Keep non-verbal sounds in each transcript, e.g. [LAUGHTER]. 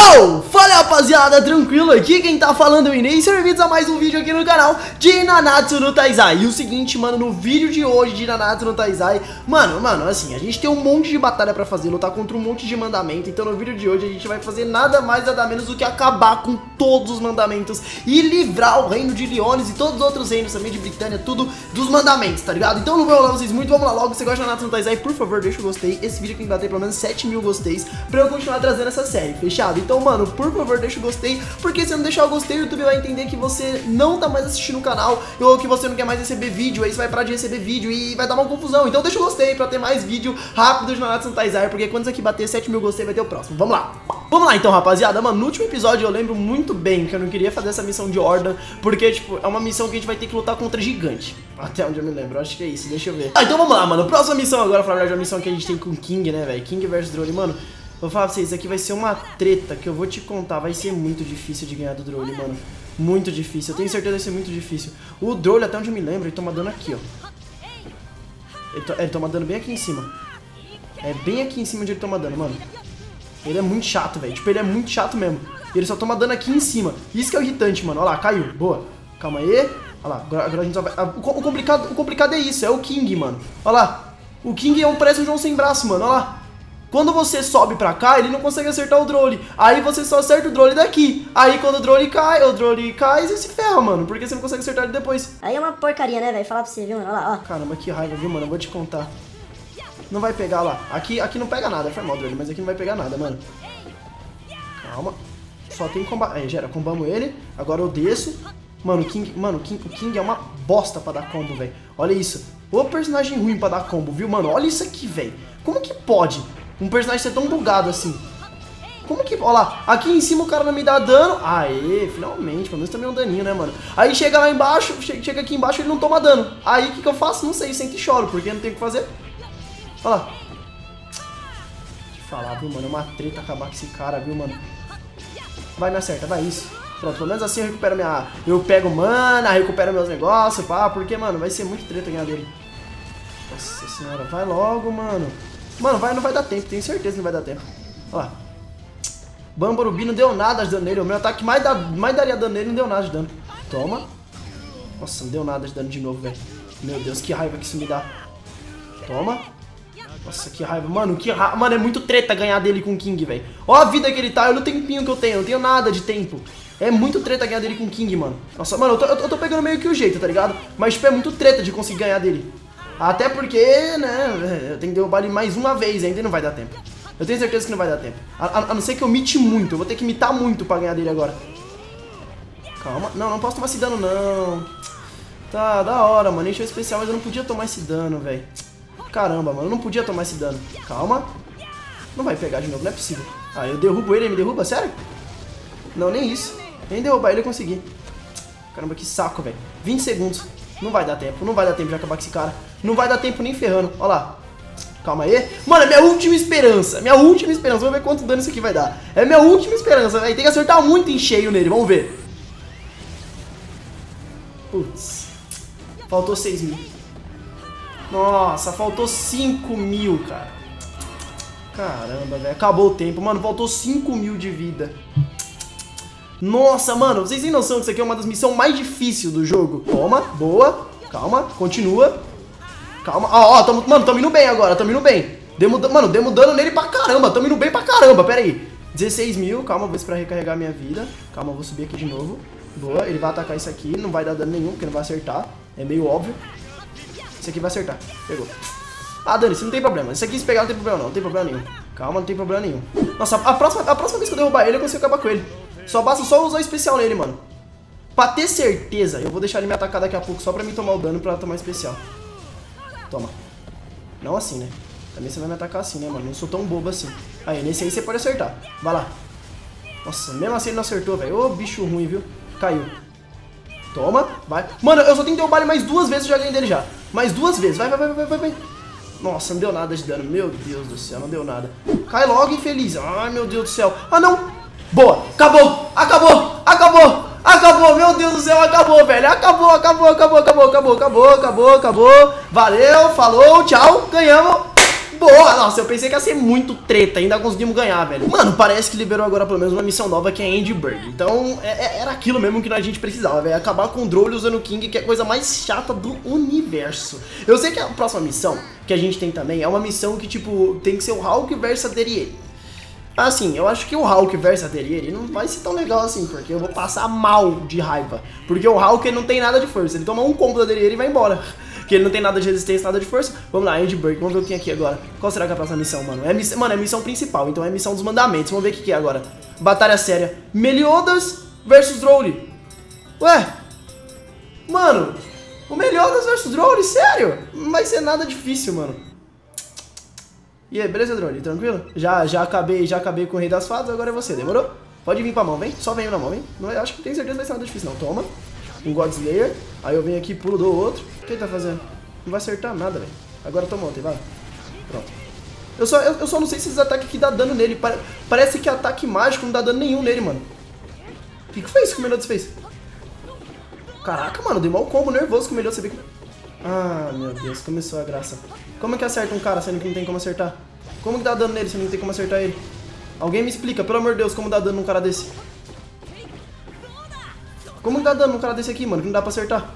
Oh! Rapaziada, tranquilo aqui? Quem tá falando é o Inês, bem-vindos a mais um vídeo aqui no canal de Nanatsu no Taizai E o seguinte, mano, no vídeo de hoje de Nanatsu no Taizai Mano, mano, assim, a gente tem um monte de batalha pra fazer, lutar contra um monte de mandamento Então no vídeo de hoje a gente vai fazer nada mais, nada menos do que acabar com todos os mandamentos E livrar o reino de Leones e todos os outros reinos também de Britânia, tudo dos mandamentos, tá ligado? Então não vou enrolar vocês muito, vamos lá logo Se você gosta de Nanatsu no Taizai, por favor, deixa o gostei Esse vídeo tem que bater pelo menos 7 mil gosteis pra eu continuar trazendo essa série, fechado? Então, mano, por favor, deixa o gostei, porque se não deixar o gostei, o YouTube vai entender que você não tá mais assistindo o canal ou que você não quer mais receber vídeo, aí você vai parar de receber vídeo e vai dar uma confusão. Então deixa o gostei pra ter mais vídeo rápido de Nanatsu Taizai, porque quando isso aqui bater 7 mil gostei, vai ter o próximo. Vamos lá! Vamos lá então, rapaziada. Mano, no último episódio eu lembro muito bem que eu não queria fazer essa missão de horda, porque, tipo, é uma missão que a gente vai ter que lutar contra gigante. Até onde eu me lembro, acho que é isso, deixa eu ver. Ah, então vamos lá, mano. Próxima missão agora, falar verdade, uma missão que a gente tem com King, né, velho? King versus Drone. Mano, Vou falar pra vocês, aqui vai ser uma treta que eu vou te contar. Vai ser muito difícil de ganhar do Drole, mano. Muito difícil. Eu tenho certeza que vai ser muito difícil. O Drole, até onde eu me lembro, ele toma dano aqui, ó. Ele, to ele toma dano bem aqui em cima. É bem aqui em cima onde ele toma dano, mano. Ele é muito chato, velho. Tipo, ele é muito chato mesmo. Ele só toma dano aqui em cima. Isso que é irritante, mano. Olha lá, caiu. Boa. Calma aí. Olha lá, agora, a gente só vai... O, complicado, o complicado é isso, é o King, mano. Olha lá. O King é um parece um João sem braço, mano. Olha lá. Quando você sobe pra cá, ele não consegue acertar o drone. Aí você só acerta o drone daqui. Aí quando o drone cai, o drone cai, você se ferra, mano. Porque você não consegue acertar ele depois. Aí é uma porcaria, né, velho? Falar pra você, viu, mano? Olha lá, ó. Caramba, que raiva, viu, mano? Eu vou te contar. Não vai pegar lá. Aqui, aqui não pega nada, foi mal, drone, mas aqui não vai pegar nada, mano. Calma. Só tem comba... Aí, gera, combamos ele. Agora eu desço. Mano, o King, mano, King, o King é uma bosta pra dar combo, velho. Olha isso. O personagem ruim pra dar combo, viu, mano? Olha isso aqui, velho. Como que pode? Um personagem ser tão bugado assim. Como que... Olha lá, aqui em cima o cara não me dá dano. Aê, finalmente, pelo menos também um daninho, né, mano? Aí chega lá embaixo, chega aqui embaixo ele não toma dano. Aí o que, que eu faço? Não sei, sento e choro, porque não tem o que fazer. Olha lá. Te falar, viu, mano? É uma treta acabar com esse cara, viu, mano? Vai, me acerta, vai, isso. Pronto, pelo menos assim eu recupero minha... Eu pego mana, recupero meus negócios, pá, porque, mano, vai ser muito treta ganhar dele. Nossa senhora, vai logo, mano. Mano, vai, não vai dar tempo, tenho certeza que não vai dar tempo. Olha lá. Bamburubi não deu nada de dano nele. O meu ataque mais, da, mais daria dano nele não deu nada de dano. Toma. Nossa, não deu nada de dano de novo, velho. Meu Deus, que raiva que isso me dá. Toma. Nossa, que raiva. Mano, que raiva. Mano, é muito treta ganhar dele com o King, velho. Olha a vida que ele tá, olha o tempinho que eu tenho. Eu não tenho nada de tempo. É muito treta ganhar dele com o King, mano. Nossa, mano, eu tô, eu tô pegando meio que o jeito, tá ligado? Mas, tipo, é muito treta de conseguir ganhar dele. Até porque, né, eu tenho que derrubar ele mais uma vez, ainda não vai dar tempo. Eu tenho certeza que não vai dar tempo. A, a, a não ser que eu mite muito, eu vou ter que mitar muito pra ganhar dele agora. Calma, não, não posso tomar esse dano não. Tá, da hora, mano, encheu especial, mas eu não podia tomar esse dano, velho. Caramba, mano, eu não podia tomar esse dano. Calma. Não vai pegar de novo, não é possível. Ah, eu derrubo ele, ele me derruba? Sério? Não, nem isso. Nem derrubar ele eu consegui. Caramba, que saco, velho. 20 segundos. Não vai dar tempo, não vai dar tempo de acabar com esse cara. Não vai dar tempo nem ferrando. Olha lá. Calma aí. Mano, é minha última esperança. Minha última esperança. Vamos ver quanto dano isso aqui vai dar. É minha última esperança, velho. Tem que acertar muito em cheio nele. Vamos ver. Putz. Faltou 6 mil. Nossa, faltou 5 mil, cara. Caramba, velho. Acabou o tempo. Mano, faltou 5 mil de vida. Nossa, mano, vocês têm noção que isso aqui é uma das missões mais difíceis do jogo? Toma, boa, calma, continua. Calma, ó, ó, tamo, mano, tamo indo bem agora, tamo indo bem. Demo, mano, demo dano nele pra caramba, tamo indo bem pra caramba, pera aí. 16 mil, calma, vou esperar recarregar minha vida. Calma, vou subir aqui de novo. Boa, ele vai atacar isso aqui, não vai dar dano nenhum, porque não vai acertar. É meio óbvio. Isso aqui vai acertar, pegou. Ah, isso não tem problema. Isso aqui se pegar não tem problema não, não tem problema nenhum. Calma, não tem problema nenhum. Nossa, a próxima, a próxima vez que eu derrubar ele, eu consigo acabar com ele. Só basta só usar especial nele, mano. Pra ter certeza, eu vou deixar ele me atacar daqui a pouco só pra me tomar o dano pra tomar especial. Toma. Não assim, né? Também você vai me atacar assim, né, mano? Não sou tão bobo assim. Aí, nesse aí você pode acertar. Vai lá. Nossa, mesmo assim ele não acertou, velho. Ô, bicho ruim, viu? Caiu. Toma, vai. Mano, eu só que derrubar ele mais duas vezes, eu já ganhei dele já. Mais duas vezes. Vai, vai, vai, vai, vai, vai. Nossa, não deu nada de dano. Meu Deus do céu, não deu nada. Cai logo, infeliz. Ai, meu Deus do céu. Ah, não. Boa, acabou, acabou, acabou, Acabou, meu Deus do céu, acabou, velho. Acabou, acabou, acabou, acabou, acabou, acabou, acabou, acabou. Valeu, falou, tchau, ganhamos. Boa! Nossa, eu pensei que ia ser muito treta, ainda conseguimos ganhar, velho. Mano, parece que liberou agora pelo menos uma missão nova que é Andy Bird. Então, é, é, era aquilo mesmo que a gente precisava, velho. Acabar com o Drole usando o King, que é a coisa mais chata do universo. Eu sei que a próxima missão que a gente tem também é uma missão que, tipo, tem que ser o Hulk versus a Derie. Assim, eu acho que o Hulk versus a Derier não vai ser tão legal assim, porque eu vou passar mal de raiva. Porque o Hulk não tem nada de força, ele toma um combo da Derier e vai embora [LAUGHS] que ele não tem nada de resistência, nada de força. Vamos lá, Andy Burke, vamos ver o que tem aqui agora. Qual será que é a próxima missão, mano? É miss... Mano, é missão principal, então é missão dos mandamentos. Vamos ver o que, é agora. Batalha séria. Meliodas versus Drowley. Ué? Mano, o Meliodas versus Drowley, sério? Não vai ser nada difícil, mano. E aí, beleza, Drone? Tranquilo? Já, já acabei, já acabei com o Rei das Fadas, agora é você, demorou? Pode vir pra mão, vem. Só vem na mão, vem. Não, acho que tem certeza que vai ser nada difícil, não. Toma um God Slayer. Aí eu venho aqui, pulo do outro. O que ele tá fazendo? Não vai acertar nada, velho. Agora toma ontem, vai. Pronto. Eu só, eu, eu, só não sei se esses ataques aqui dá dano nele. Pare, parece que ataque mágico não dá dano nenhum nele, mano. O que, que foi isso que o Meliodas fez? Caraca, mano, dei mal combo nervoso com o Meliodas. Você vê que... Ah, meu Deus, começou a graça. Como é que acerta um cara sendo que não tem como acertar? Como que dá dano nele se não tem como acertar ele? Alguém me explica, pelo amor de Deus, como dá dano num cara desse? Como que dá dano num cara desse aqui, mano, que não dá pra acertar?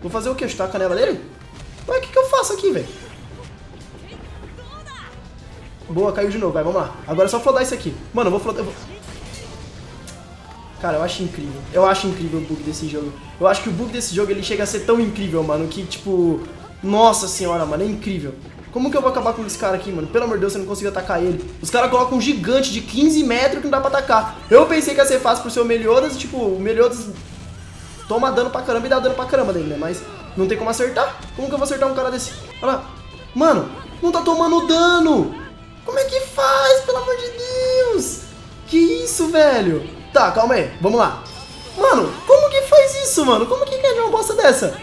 Vou fazer o quê? Chutar a canela dele? Ué, o que, que eu faço aqui, velho? Boa, caiu de novo, vai, vamos lá. Agora é só flodar isso aqui. Mano, eu vou flodar... Vou... Cara, eu acho incrível. Eu acho incrível o bug desse jogo. Eu acho que o bug desse jogo, ele chega a ser tão incrível, mano, que, tipo... Nossa senhora, mano, é incrível. Como que eu vou acabar com esse cara aqui, mano? Pelo amor de Deus, eu não consigo atacar ele. Os caras colocam um gigante de 15 metros que não dá pra atacar. Eu pensei que ia ser fácil por ser o Meliodas, tipo, o Meliodas toma dano pra caramba e dá dano pra caramba dele, né? Mas não tem como acertar. Como que eu vou acertar um cara desse? Olha lá. Mano, não tá tomando dano. Como é que faz, pelo amor de Deus? Que isso, velho? Tá, calma aí. Vamos lá. Mano, como que faz isso, mano? Como que ganha uma bosta dessa?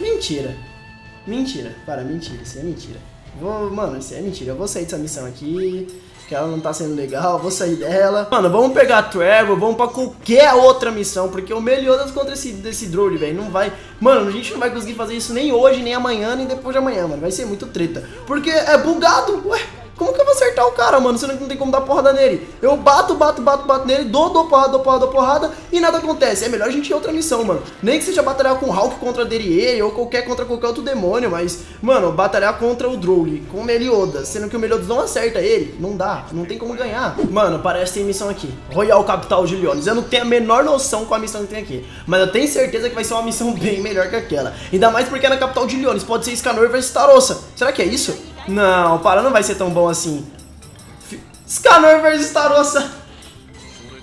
Mentira. Mentira. Para, mentira. Isso é mentira. Vou, mano, isso é mentira. Eu vou sair dessa missão aqui. Que ela não tá sendo legal. Vou sair dela. Mano, vamos pegar a Trevor. Vamos pra qualquer outra missão. Porque o Meliodas contra esse, desse Droid, velho. Não vai. Mano, a gente não vai conseguir fazer isso nem hoje, nem amanhã, nem depois de amanhã, mano. Vai ser muito treta. Porque é bugado. Ué. Como que eu vou acertar o cara, mano? Sendo que não tem como dar porrada nele. Eu bato, bato, bato, bato nele, dou, dou porrada, dou porrada, dou porrada e nada acontece. É melhor a gente ir outra missão, mano. Nem que seja batalhar com o Hulk contra a Derier ou qualquer contra qualquer outro demônio, mas, mano, batalhar contra o Drowley com o Meliodas, sendo que o Meliodas não acerta ele, não dá, não tem como ganhar. Mano, parece que tem missão aqui. Royal Capital de Leones. Eu não tenho a menor noção qual a missão que tem aqui, mas eu tenho certeza que vai ser uma missão [LAUGHS] bem melhor que aquela. Ainda mais porque é na Capital de Leones, pode ser Scanor versus Tarossa. Será que é isso? Não, para, não vai ser tão bom assim. Scanor versus Starossa.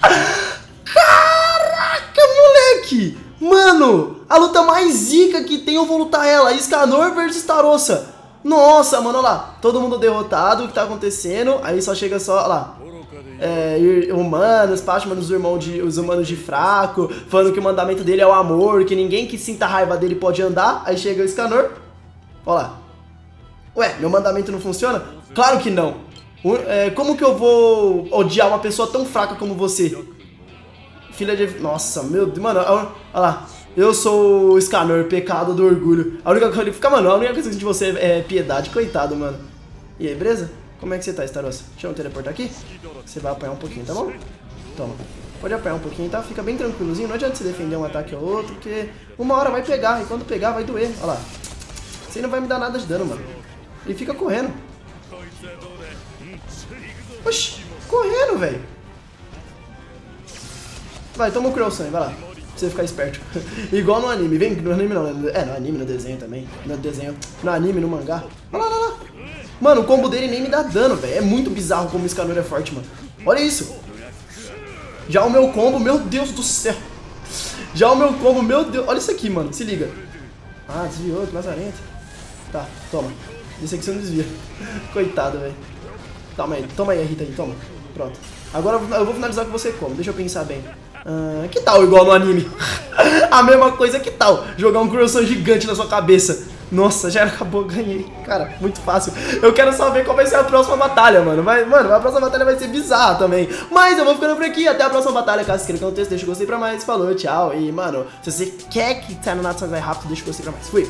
[LAUGHS] Caraca, moleque! Mano, a luta mais zica que tem, eu vou lutar ela. Scanor versus Starossa. Nossa, mano, olha lá. Todo mundo derrotado, o que tá acontecendo? Aí só chega só, olha lá. É, humanos, Pashman, os, de, os humanos de fraco, falando que o mandamento dele é o amor, que ninguém que sinta raiva dele pode andar. Aí chega o Scanor. Olha lá. Ué, meu mandamento não funciona? Claro que não. É, como que eu vou odiar uma pessoa tão fraca como você? Filha de... Nossa, meu Deus. Mano, olha lá. Eu sou o Scanner, pecado do orgulho. A única coisa... Fica, mano, a única coisa de você é piedade. Coitado, mano. E aí, beleza? Como é que você tá, Starossa? Deixa eu teleportar aqui. Você vai apanhar um pouquinho, tá bom? Toma. Pode apanhar um pouquinho, tá? Fica bem tranquilozinho. Não adianta você defender um ataque ou outro, porque uma hora vai pegar. E quando pegar, vai doer. Olha lá. Você não vai me dar nada de dano, mano. Ele fica correndo. Oxi, correndo, velho. Vai, toma o Croissant, vai lá. Pra você ficar esperto. [LAUGHS] Igual no anime. Vem, no anime não. É, no anime, no desenho também. No desenho. No anime, no mangá. Olha lá, olha lá. Mano, o combo dele nem me dá dano, velho. É muito bizarro como o Scanor é forte, mano. Olha isso. Já o meu combo, meu Deus do céu. Já o meu combo, meu Deus. Olha isso aqui, mano. Se liga. Ah, desviou, que lazarento. Tá, toma. Esse aqui você não desvia. Coitado, velho. Toma aí, toma aí, Rita aí, toma. Pronto. Agora eu vou finalizar com você como? Deixa eu pensar bem. Uh, que tal igual no anime? [LAUGHS] a mesma coisa, que tal jogar um croissant gigante na sua cabeça? Nossa, já acabou, ganhei. Cara, muito fácil. Eu quero só ver qual vai ser a próxima batalha, mano. Mas, mano, a próxima batalha vai ser bizarra também. Mas eu vou ficando por aqui. Até a próxima batalha. Caso queira que eu texto, deixa o gostei pra mais. Falou, tchau. E, mano, se você quer que saia no Nato mais rápido, deixa o gostei pra mais. Fui.